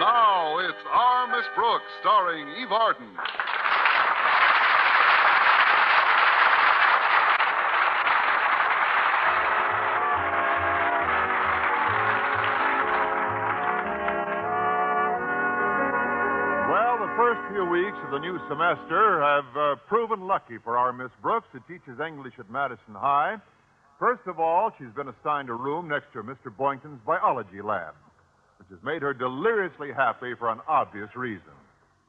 Now it's Our Miss Brooks, starring Eve Arden. Well, the first few weeks of the new semester have uh, proven lucky for our Miss Brooks, who teaches English at Madison High. First of all, she's been assigned a room next to Mr. Boynton's biology lab, which has made her deliriously happy for an obvious reason.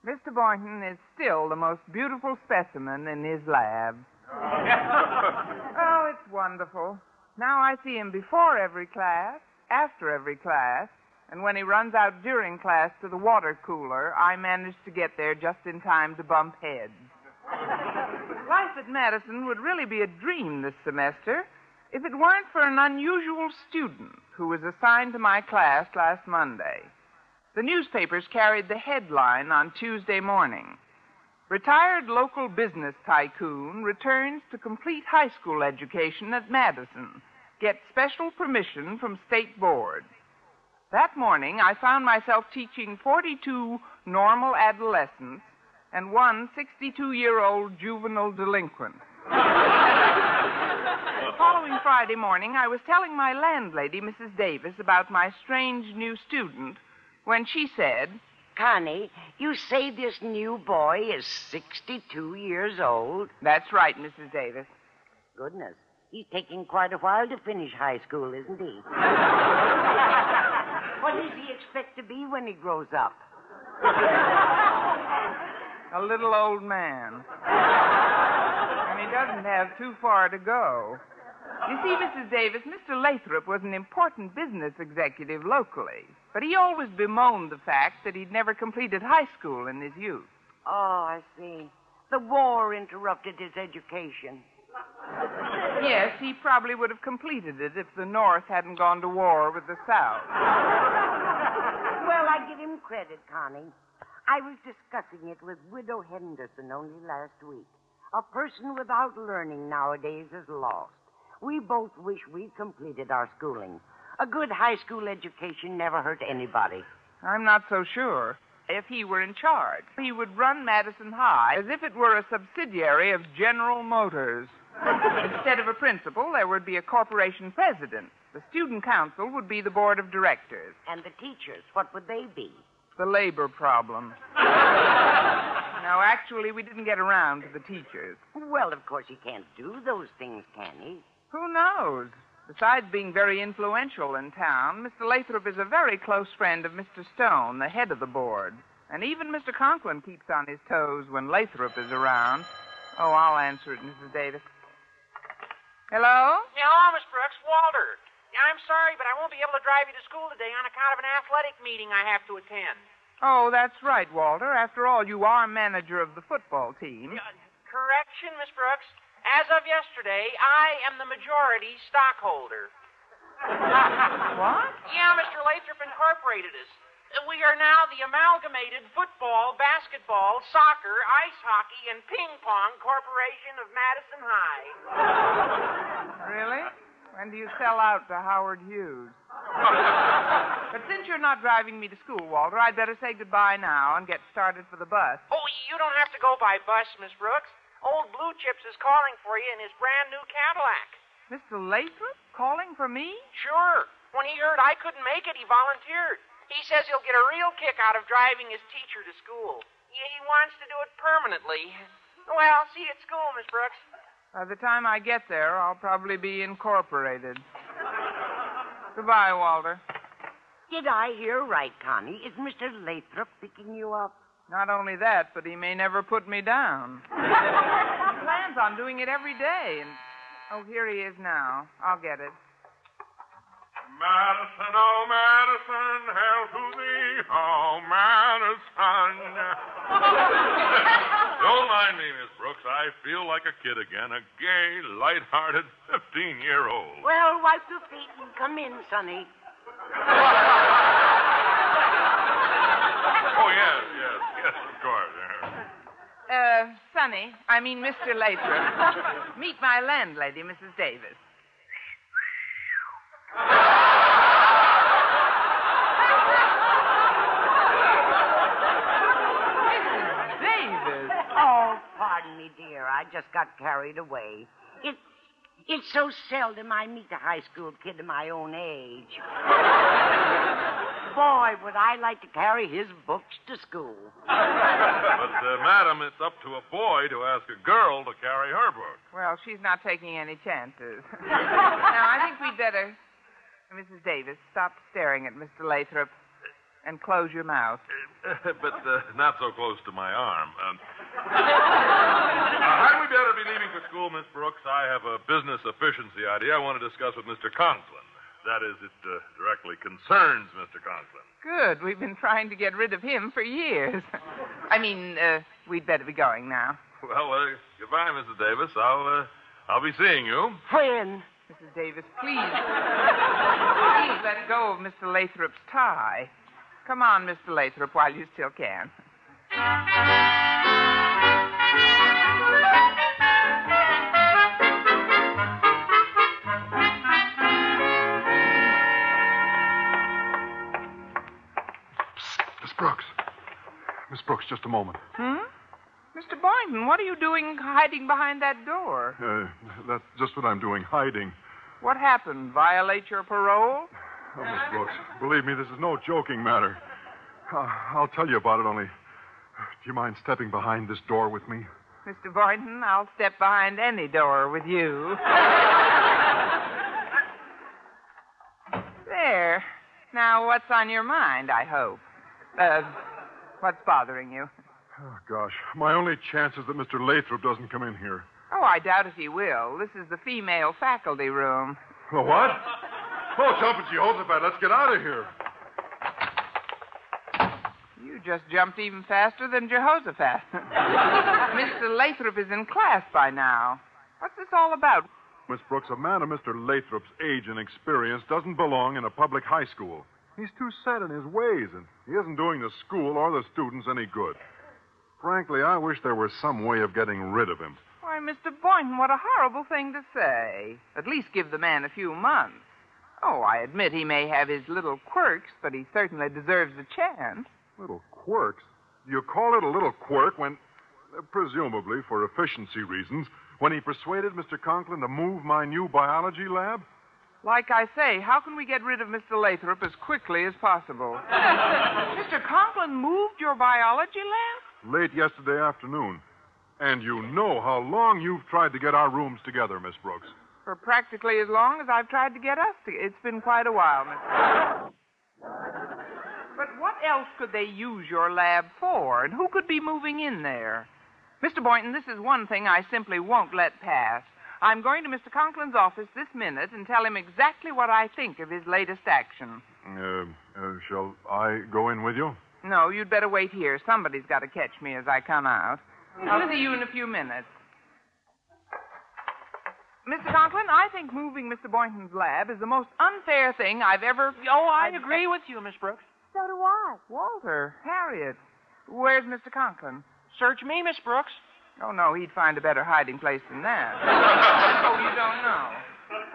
Mr. Boynton is still the most beautiful specimen in his lab. oh, it's wonderful. Now I see him before every class, after every class, and when he runs out during class to the water cooler, I manage to get there just in time to bump heads. Life at Madison would really be a dream this semester if it weren't for an unusual student who was assigned to my class last Monday. The newspapers carried the headline on Tuesday morning. Retired local business tycoon returns to complete high school education at Madison. Gets special permission from state board. That morning, I found myself teaching 42 normal adolescents and one 62 year old juvenile delinquent. the following Friday morning, I was telling my landlady, Mrs. Davis, about my strange new student when she said, Connie, you say this new boy is 62 years old? That's right, Mrs. Davis. Goodness. He's taking quite a while to finish high school, isn't he? what does he expect to be when he grows up? A little old man. And he doesn't have too far to go. You see, Mrs. Davis, Mr. Lathrop was an important business executive locally, but he always bemoaned the fact that he'd never completed high school in his youth. Oh, I see. The war interrupted his education. Yes, he probably would have completed it if the North hadn't gone to war with the South. Well, I give him credit, Connie. I was discussing it with Widow Henderson only last week. A person without learning nowadays is lost. We both wish we'd completed our schooling. A good high school education never hurt anybody. I'm not so sure. If he were in charge, he would run Madison High as if it were a subsidiary of General Motors. Instead of a principal, there would be a corporation president. The student council would be the board of directors. And the teachers, what would they be? The labor problem. no, actually, we didn't get around to the teachers. Well, of course, he can't do those things, can he? Who knows? Besides being very influential in town, Mr. Lathrop is a very close friend of Mr. Stone, the head of the board. And even Mr. Conklin keeps on his toes when Lathrop is around. Oh, I'll answer it, Mrs. Davis. Hello? Hello, Miss Brooks. Walter. Yeah, I'm sorry, but I won't be able to drive you to school today on account of an athletic meeting I have to attend. Oh, that's right, Walter. After all, you are manager of the football team. Uh, correction, Miss Brooks. As of yesterday, I am the majority stockholder. what? Yeah, Mr. Lathrop incorporated us. We are now the Amalgamated Football, Basketball, Soccer, Ice Hockey, and Ping Pong Corporation of Madison High. Really? When do you sell out to Howard Hughes? but since you're not driving me to school, Walter, I'd better say goodbye now and get started for the bus. Oh, you don't have to go by bus, Miss Brooks. Old Blue Chips is calling for you in his brand new Cadillac. Mr. Lathrop calling for me? Sure. When he heard I couldn't make it, he volunteered. He says he'll get a real kick out of driving his teacher to school. He, he wants to do it permanently. Well, see you at school, Miss Brooks. By the time I get there, I'll probably be incorporated. Goodbye, Walter. Did I hear right, Connie? Is Mr. Lathrop picking you up? Not only that, but he may never put me down. he plans on doing it every day, and oh, here he is now. I'll get it. Madison, oh, Madison, hail to thee, oh, Madison. Don't mind me, Miss Brooks. I feel like a kid again, a gay, light-hearted 15-year-old. Well, wipe your feet and come in, Sonny. Oh, yes, yes, of course. Uh, Sonny, I mean Mr. Lathrop. Meet my landlady, Mrs. Davis. Mrs. Davis. Oh, pardon me, dear. I just got carried away. It's it's so seldom I meet a high school kid of my own age. Boy, would I like to carry his books to school. But, uh, madam, it's up to a boy to ask a girl to carry her book. Well, she's not taking any chances. now, I think we'd better. Mrs. Davis, stop staring at Mr. Lathrop and close your mouth. but uh, not so close to my arm. Um, uh, had we better be leaving for school, Miss Brooks? I have a business efficiency idea I want to discuss with Mr. Conklin. That is, it uh, directly concerns Mr. Conklin. Good. We've been trying to get rid of him for years. I mean, uh, we'd better be going now. Well, uh, goodbye, Mrs. Davis. I'll uh, I'll be seeing you. When? Mrs. Davis, please. please let go of Mr. Lathrop's tie. Come on, Mr. Lathrop, while you still can. Brooks, just a moment. Hmm? Mr. Boynton, what are you doing hiding behind that door? Uh, that's just what I'm doing, hiding. What happened? Violate your parole? Oh, Miss Brooks, believe me, this is no joking matter. Uh, I'll tell you about it, only. Do you mind stepping behind this door with me? Mr. Boynton, I'll step behind any door with you. there. Now, what's on your mind, I hope? Uh, what's bothering you? Oh, gosh. My only chance is that Mr. Lathrop doesn't come in here. Oh, I doubt if he will. This is the female faculty room. The what? Oh, jumping Jehoshaphat, let's get out of here. You just jumped even faster than Jehoshaphat. Mr. Lathrop is in class by now. What's this all about? Miss Brooks, a man of Mr. Lathrop's age and experience doesn't belong in a public high school. He's too set in his ways, and he isn't doing the school or the students any good. Frankly, I wish there were some way of getting rid of him. Why, Mr. Boynton, what a horrible thing to say. At least give the man a few months. Oh, I admit he may have his little quirks, but he certainly deserves a chance. Little quirks? You call it a little quirk when, uh, presumably for efficiency reasons, when he persuaded Mr. Conklin to move my new biology lab? Like I say, how can we get rid of Mr. Lathrop as quickly as possible? Mr. Conklin moved your biology lab? Late yesterday afternoon. And you know how long you've tried to get our rooms together, Miss Brooks. For practically as long as I've tried to get us to. It's been quite a while, Mr. But what else could they use your lab for? And who could be moving in there? Mr. Boynton, this is one thing I simply won't let pass. I'm going to Mr. Conklin's office this minute and tell him exactly what I think of his latest action. Uh, uh, shall I go in with you? No, you'd better wait here. Somebody's got to catch me as I come out. I'll see you in a few minutes. Mr. Conklin, I think moving Mr. Boynton's lab is the most unfair thing I've ever. Oh, I agree with you, Miss Brooks. So do I. Walter, Harriet. Where's Mr. Conklin? Search me, Miss Brooks. Oh, no, he'd find a better hiding place than that. oh, you don't know.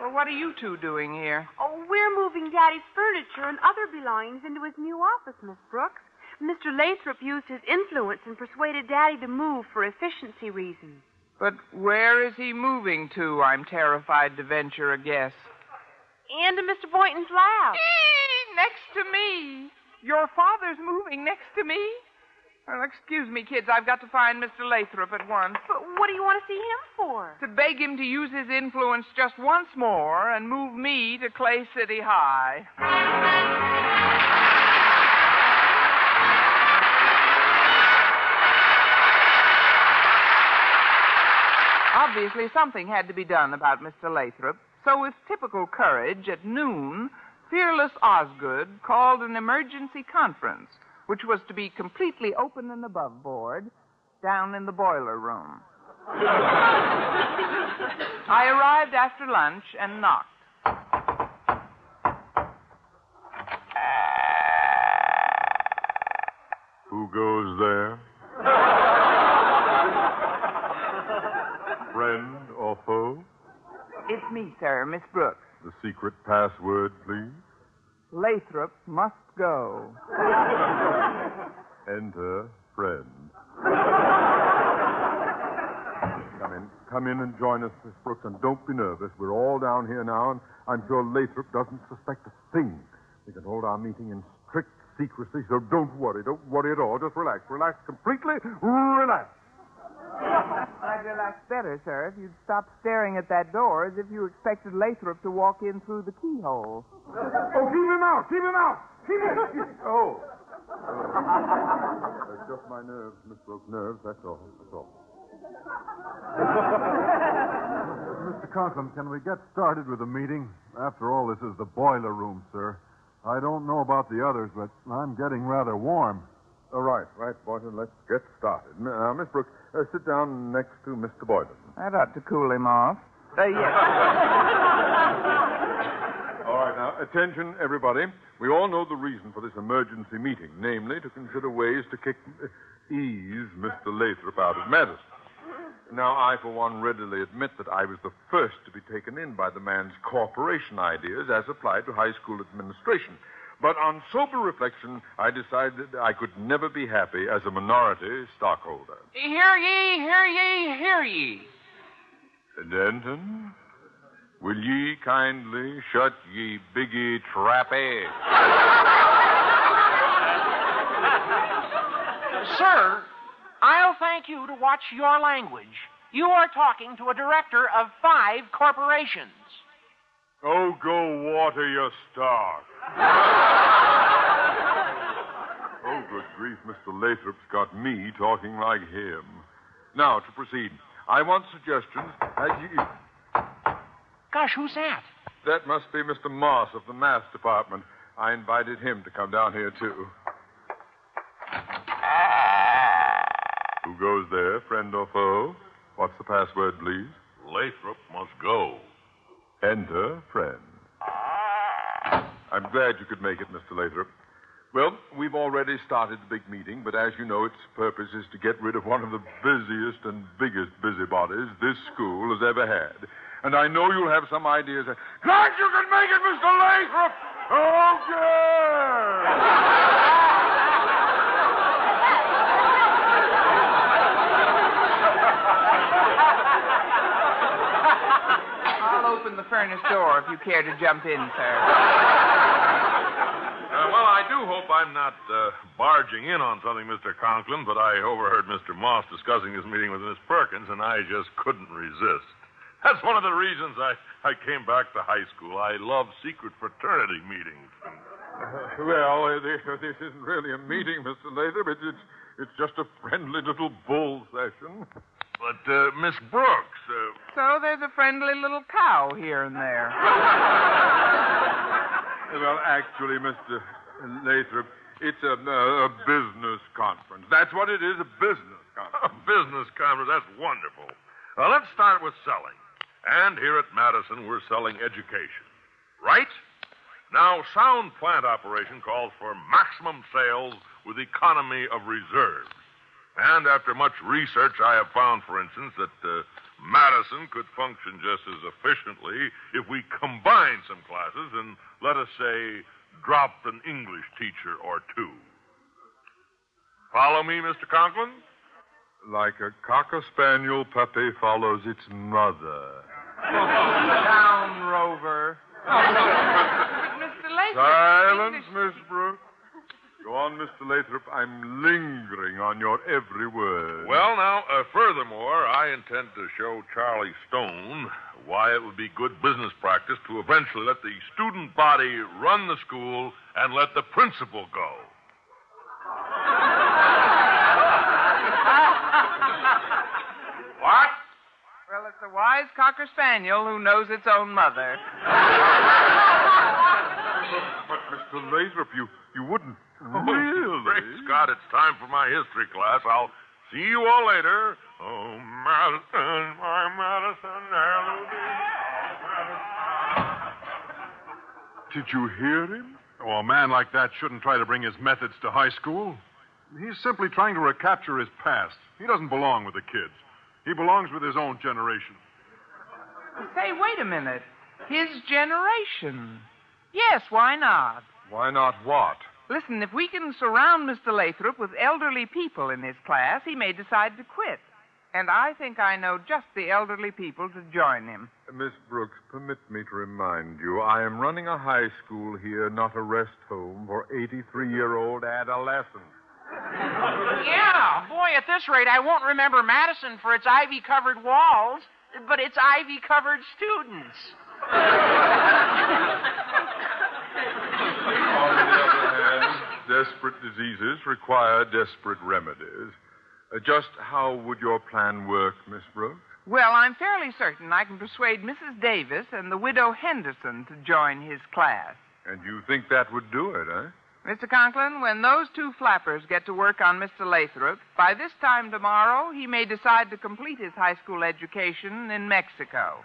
Well, what are you two doing here? Oh, we're moving Daddy's furniture and other belongings into his new office, Miss Brooks. Mr. Lathrop used his influence and persuaded Daddy to move for efficiency reasons. But where is he moving to? I'm terrified to venture a guess. Into Mr. Boynton's lab. Eee, next to me. Your father's moving next to me? Well, excuse me, kids. I've got to find Mr. Lathrop at once. But what do you want to see him for? To beg him to use his influence just once more and move me to Clay City High. Obviously, something had to be done about Mr. Lathrop. So, with typical courage, at noon, fearless Osgood called an emergency conference, which was to be completely open and above board, down in the boiler room. I arrived after lunch and knocked. Who goes there? Friend or foe? It's me, sir, Miss Brooks. The secret password, please. Lathrop must go. Enter friend. Come in. come in and join us, Miss Brooks, and don't be nervous. We're all down here now, and I'm sure Lathrop doesn't suspect a thing. We can hold our meeting in strict secrecy, so don't worry. Don't worry at all. Just relax. Relax completely. Relax. I'd relax better, sir, if you'd stop staring at that door as if you expected Lathrop to walk in through the keyhole. Oh, keep him out! Keep him out! Keep him out! Oh. That's just my nerves, Miss Brooks. Nerves, that's all. That's all. Mr. Conklin, can we get started with the meeting? After all, this is the boiler room, sir. I don't know about the others, but I'm getting rather warm. All right, right, Boynton. Let's get started. Now, Miss Brooks, uh, sit down next to Mr. Boynton. That ought to cool him off. Uh, yes. All right, now, attention, everybody. We all know the reason for this emergency meeting, namely to consider ways to kick, uh, ease Mr. Lathrop out of Madison. Now, I, for one, readily admit that I was the first to be taken in by the man's corporation ideas as applied to high school administration. But on sober reflection, I decided I could never be happy as a minority stockholder. Hear ye, hear ye, hear ye. Denton, will ye kindly shut ye biggie trappy? Sir, I'll thank you to watch your language. You are talking to a director of five corporations. Oh, go water your stock. oh, good grief, Mr. Lathrop's got me talking like him. Now, to proceed. I want suggestions as you... Gosh, who's that? That must be Mr. Moss of the math department. I invited him to come down here, too. Who goes there, friend or foe? What's the password, please? Lathrop must go. Enter, friend. I'm glad you could make it, Mr. Lathrop. Well, we've already started the big meeting, but as you know, its purpose is to get rid of one of the busiest and biggest busybodies this school has ever had. And I know you'll have some ideas. Glad you can make it, Mr. Lathrop! Okay! I'll open the furnace door if you care to jump in, sir. Uh, well, I do hope I'm not uh, barging in on something, Mr. Conklin, but I overheard Mr. Moss discussing his meeting with Miss Perkins, and I just couldn't resist. That's one of the reasons I, I came back to high school. I love secret fraternity meetings. well, uh, this, this isn't really a meeting, Mr. Lathrop. It's, it's, it's just a friendly little bull session. But, uh, Miss Brooks, uh, So there's a friendly little cow here and there. Well, actually, Mr. Lathrop, it's a, a business conference. That's what it is, a business conference. a business conference, that's wonderful. Well, let's start with selling. And here at Madison, we're selling education. Right? Now, sound plant operation calls for maximum sales with economy of reserves. And after much research, I have found, for instance, that uh, Madison could function just as efficiently if we combine some classes and, let us say, dropped an English teacher or two. Follow me, Mr. Conklin? Like a cocker spaniel puppy follows its mother. Down, Rover. Mr. Lathrop. Silence, Miss Brooks. Go on, Mr. Lathrop. I'm lingering on your every word. Well, now, uh, furthermore, I intend to show Charlie Stone why it would be good business practice to eventually let the student body run the school and let the principal go. what? Well, it's a wise cocker spaniel who knows its own mother. But, Mr. Lathrop, you, you wouldn't Oh, really. Great Scott, it's time for my history class. I'll see you all later. Oh, Madison, my Madison, Did you hear him? Oh, a man like that shouldn't try to bring his methods to high school. He's simply trying to recapture his past. He doesn't belong with the kids. He belongs with his own generation. Say, wait a minute. His generation. Yes, why not? Why not what? Listen, if we can surround Mr. Lathrop with elderly people in his class, he may decide to quit. And I think I know just the elderly people to join him. Miss Brooks, permit me to remind you, I am running a high school here, not a rest home for 83 year old adolescents. Yeah, boy, at this rate, I won't remember Madison for its ivy covered walls, but its ivy covered students. On the other hand, desperate diseases require desperate remedies. Uh, just how would your plan work, Miss Brooks? Well, I'm fairly certain I can persuade Mrs. Davis and the widow Henderson to join his class. And you think that would do it, eh? Mr. Conklin, when those two flappers get to work on Mr. Lathrop, by this time tomorrow, he may decide to complete his high school education in Mexico.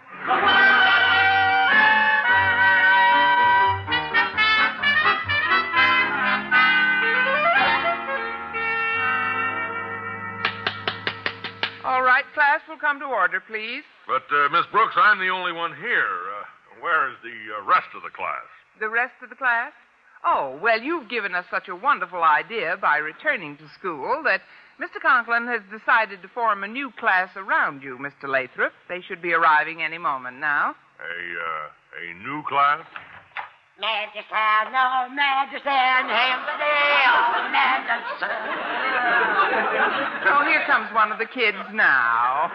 Class will come to order, please. But, uh, Miss Brooks, I'm the only one here. Uh, where is the uh, rest of the class? The rest of the class? Oh, well, you've given us such a wonderful idea by returning to school that Mr. Conklin has decided to form a new class around you, Mr. Lathrop. They should be arriving any moment now. A, uh, a new class? Madison, oh, Madison, Hampdale, Madison. Oh, here comes one of the kids now.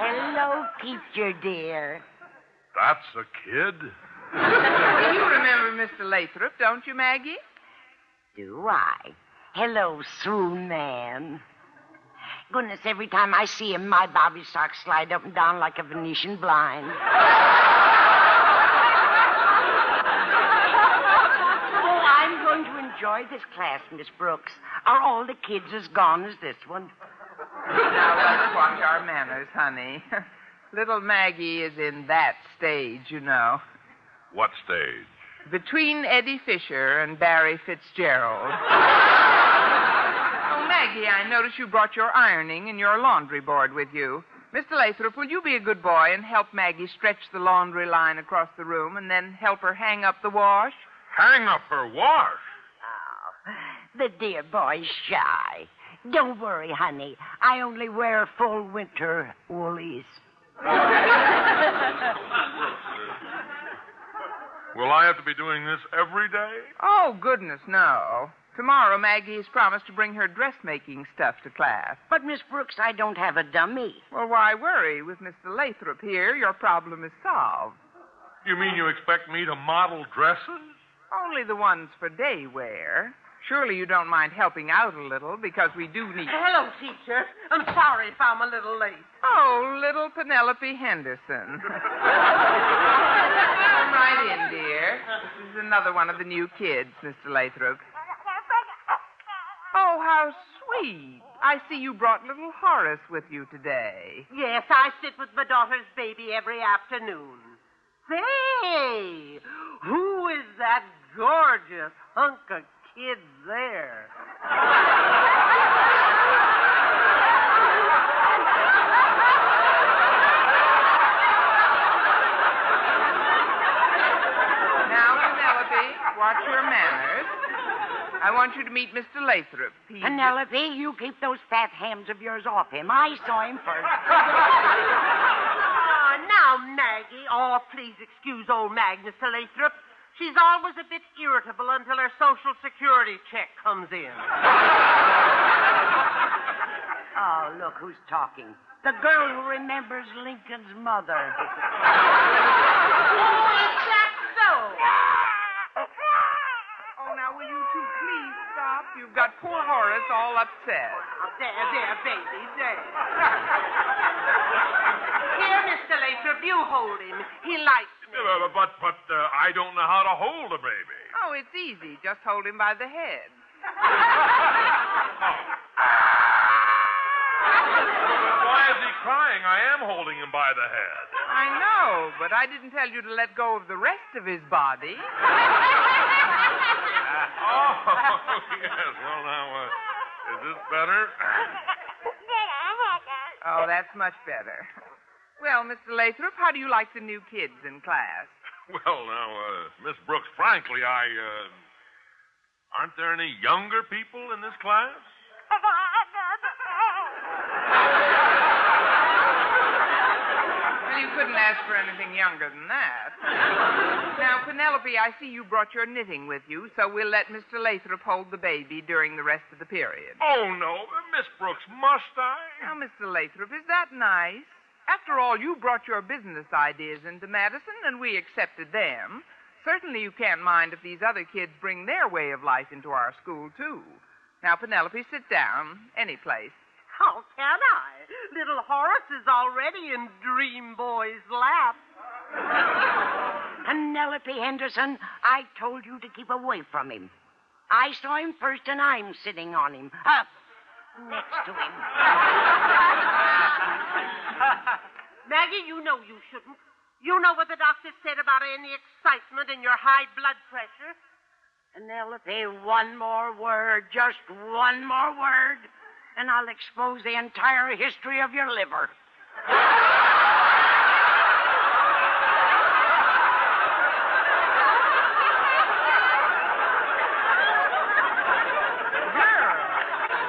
Hello, teacher dear. That's a kid? you remember Mr. Lathrop, don't you, Maggie? Do I? Hello, swoon man. Goodness, every time I see him, my bobby socks slide up and down like a Venetian blind. oh, I'm going enjoy this class, Miss Brooks. Are all the kids as gone as this one? Now, let's watch our manners, honey. Little Maggie is in that stage, you know. What stage? Between Eddie Fisher and Barry Fitzgerald. oh, Maggie, I notice you brought your ironing and your laundry board with you. Mr. Lathrop, will you be a good boy and help Maggie stretch the laundry line across the room and then help her hang up the wash? Hang up her wash? The dear boy's shy. Don't worry, honey. I only wear full winter woolies. Will I have to be doing this every day? Oh, goodness, no. Tomorrow, Maggie has promised to bring her dressmaking stuff to class. But, Miss Brooks, I don't have a dummy. Well, why worry? With Mr. Lathrop here, your problem is solved. You mean you expect me to model dresses? Only the ones for day wear. Surely you don't mind helping out a little because we do need. Hello, teacher. I'm sorry if I'm a little late. Oh, little Penelope Henderson. Come right in, dear. This is another one of the new kids, Mr. Lathrop. Oh, how sweet. I see you brought little Horace with you today. Yes, I sit with my daughter's baby every afternoon. Say, who is that gorgeous hunk of kid there? Now, Penelope, watch your manners. I want you to meet Mr. Lathrop. He... Penelope, you keep those fat hams of yours off him. I saw him first. Ah, now, Maggie. Oh, please excuse old Mag, Mr. Lathrop. She's always a bit irritable until her Social Security check comes in. Oh, look who's talking. The girl who remembers Lincoln's mother. Oh, is that so? Oh, now, will you two please stop? You've got poor Horace all upset. Oh, there, there, baby, there. Here, Mr. Lathrop, you hold him. He likes me. Uh, But, but uh, I don't know how to hold a baby. Oh, it's easy. Just hold him by the head. Why is he crying? I am holding him by the head. I know, but I didn't tell you to let go of the rest of his body. Oh, yes. Well, now, uh, is this better? Oh, that's much better. Well, Mr. Lathrop, how do you like the new kids in class? Well, now, uh, Miss Brooks, frankly, I, uh, aren't there any younger people in this class? Well, you couldn't ask for anything younger than that. Now, Penelope, I see you brought your knitting with you, so we'll let Mr. Lathrop hold the baby during the rest of the period. Oh, no. Miss Brooks, must I? Now, Mr. Lathrop, is that nice? After all, you brought your business ideas into Madison, and we accepted them. Certainly, you can't mind if these other kids bring their way of life into our school, too. Now, Penelope, sit down. Any place. How can I? Little Horace is already in Dream Boy's lap. Penelope Henderson, I told you to keep away from him. I saw him first, and I'm sitting on him. Up next to him. Maggie, you know you shouldn't. You know what the doctor said about any excitement and your high blood pressure. Penelope, one more word, just one more word, and I'll expose the entire history of your liver.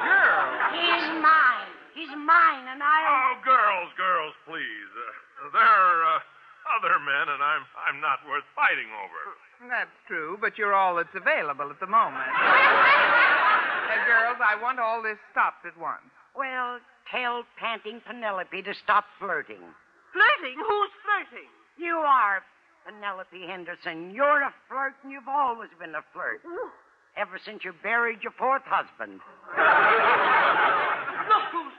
Girl. He's mine. He's mine, and I. Oh, girls, girls, please. Uh, there are uh, other men, and I'm I'm not worth fighting over. That's true, but you're all that's available at the moment. Now, girls, I want all this stopped at once. Well, tell panting Penelope to stop flirting. Flirting? Who's flirting? You are, Penelope Henderson. You're a flirt, and you've always been a flirt. Ever since you buried your fourth husband.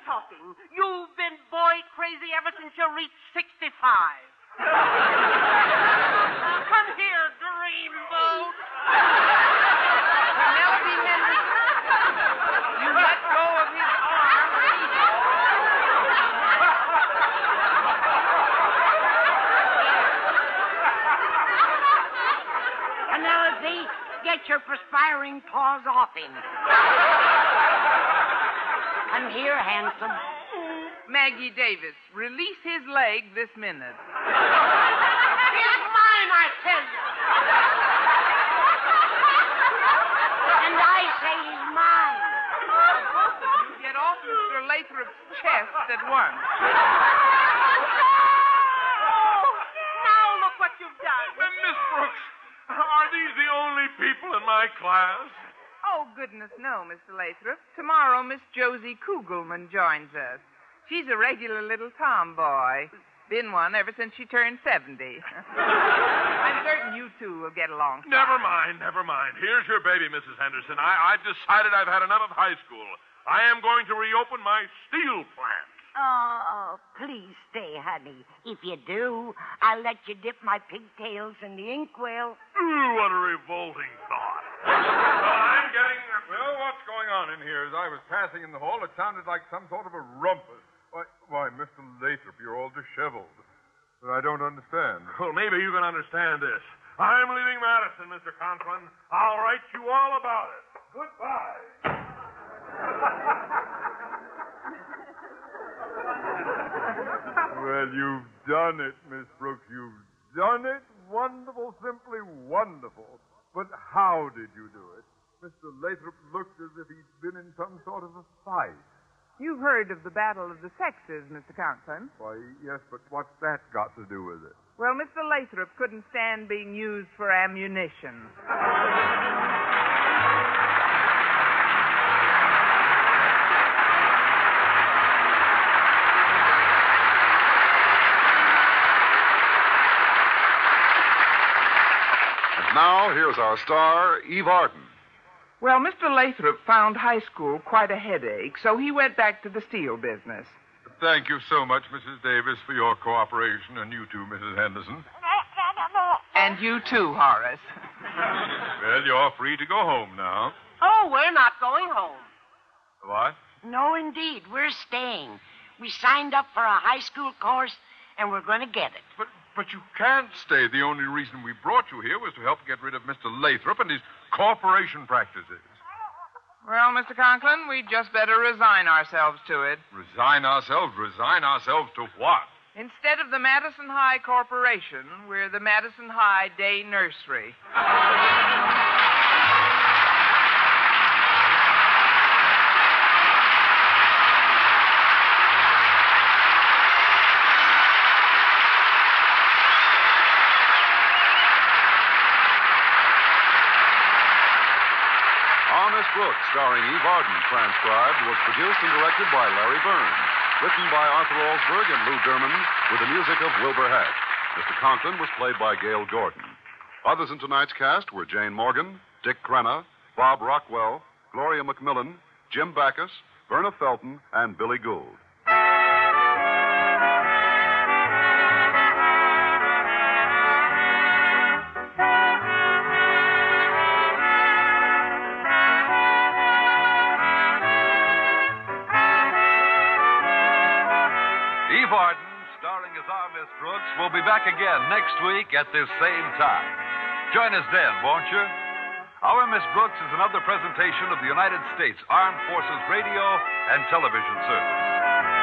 Talking. You've been boy crazy ever since you reached 65. Come here, dreamboat. Penelope Henderson, you let go of his arm. Penelope, get your perspiring paws off him. Come here, handsome. Maggie Davis, release his leg this minute. He's mine, I tell you. And I say he's mine. You Get off Mr. Lathrop's chest at once. Oh, now look what you've done. Miss Brooks, are these the only people in my class? Goodness, no, Mr. Lathrop. Tomorrow, Miss Josie Kugelman joins us. She's a regular little tomboy. Been one ever since she turned 70. I'm certain you two will get along. fine. Never mind, never mind. Here's your baby, Mrs. Henderson. I, I've decided I've had enough of high school. I am going to reopen my steel plant. Oh, please stay, honey. If you do, I'll let you dip my pigtails in the inkwell. Ooh, what a revolting thought. well, I'm getting. Well, what's going on in here? As I was passing in the hall, it sounded like some sort of a rumpus. Why, why, Mr. Lathrop, you're all disheveled. But I don't understand. Well, maybe you can understand this. I'm leaving Madison, Mr. Conklin. I'll write you all about it. Goodbye. Well, you've done it, Miss Brooks. You've done it. Wonderful, simply wonderful. But how did you do it? Mr. Lathrop looked as if he'd been in some sort of a fight. You've heard of the Battle of the Sexes, Mr. Conklin. Why, yes, but what's that got to do with it? Well, Mr. Lathrop couldn't stand being used for ammunition. And now, here's our star, Eve Arden. Well, Mr. Lathrop found high school quite a headache, so he went back to the steel business. Thank you so much, Mrs. Davis, for your cooperation, and you too, Mrs. Henderson. And you too, Horace. Well, you're free to go home now. Oh, we're not going home. What? No, indeed. We're staying. We signed up for a high school course, and we're going to get it. But but you can't stay. The only reason we brought you here was to help get rid of Mr. Lathrop and his corporation practices. Well, Mr. Conklin, we'd just better resign ourselves to it. Resign ourselves? Resign ourselves to what? Instead of the Madison High Corporation, we're the Madison High Day Nursery. Brooks, starring Eve Arden, transcribed, was produced and directed by Larry Berns. Written by Arthur Alsberg and Lou Derman, with the music of Wilbur Hatch. Mr. Conklin was played by Gale Gordon. Others in tonight's cast were Jane Morgan, Dick Crenna, Bob Rockwell, Gloria McMillan, Jim Backus, Verna Felton, and Billy Gould. Will be back again next week at this same time. Join us then, won't you? Our Miss Brooks is another presentation of the United States Armed Forces Radio and Television Service.